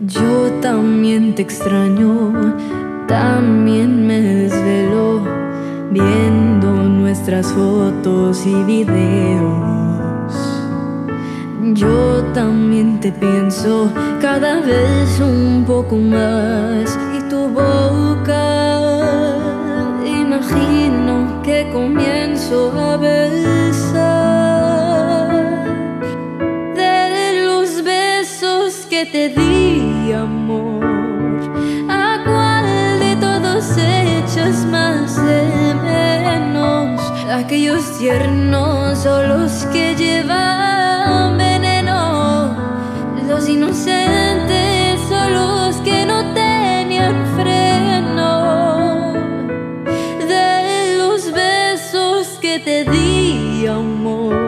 Yo también te extraño, también me desvelo viendo nuestras fotos y videos. Yo también te pienso cada vez un poco más y tu boca imagino que comienzo a besar te di amor. ¿A cuál de todos echas más de menos? Aquellos tiernos o los que llevan veneno, los inocentes o los que no tenían freno. De los besos que te di amor,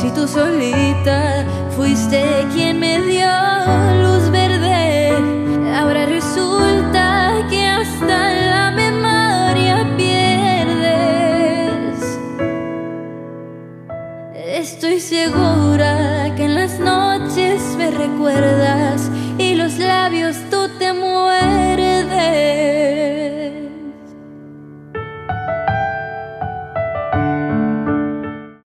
Si tú solita fuiste quien me dio luz verde, ahora resulta que hasta la memoria pierdes. Estoy segura que en las noches me recuerdas